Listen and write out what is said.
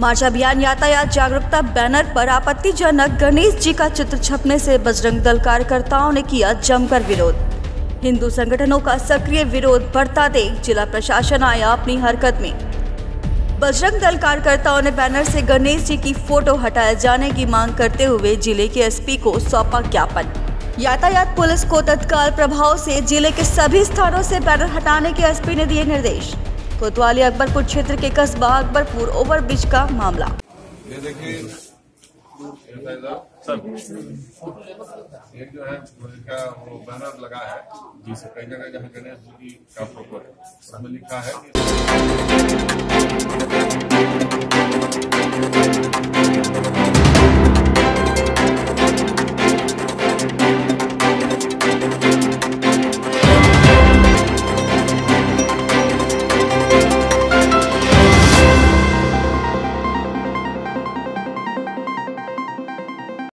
मार्च अभियान यातायात जागरूकता बैनर पर आपत्तिजनक गणेश जी का चित्र छपने से बजरंग दल कार्यकर्ताओं ने किया जमकर विरोध। हिंदू संगठनों का सक्रिय विरोध बढ़ता देख जिला प्रशासन आया अपनी हरकत में। बजरंग दल कार्यकर्ताओं ने बैनर से गणेश जी की फ़ोटो हटाए जाने की मांग करते हुए ज़िले के एसपी को सौंपा ज्ञापन। यातायात पुलिस को तत्काल प्रभाव से ज़िले के सभी स्थानों से बैनर हटाने के एसपी ने दिए निर्देश। कोतवाली अकबरपुर क्षेत्र के कस्बा अकबरपुर ओवर ब्रिज का मामला। ये देखिए सर ये जो है का वो बैनर लगा है जिसे कई जगह जहाँ गणेश जी का फ़ोटो है उसमें लिखा है कि